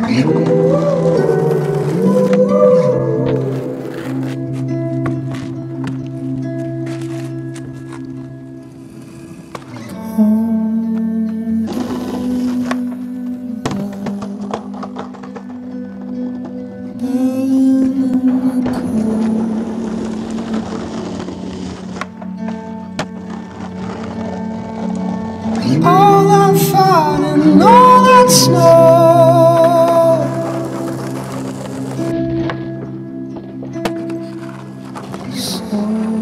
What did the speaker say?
아니 에. Going